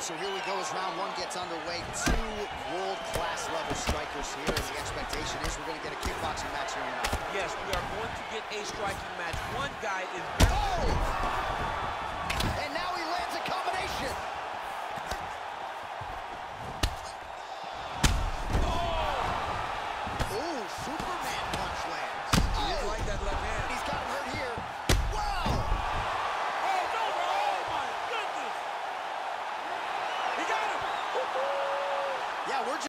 right, so here we go as round one gets underway. Two world-class level strikers here, and the expectation is we're going to get a kickboxing match here tonight. Yes, we are going to get a striking match. One guy is... Oh! And now he lands a combination! Oh! Ooh, Superman Yeah, we're just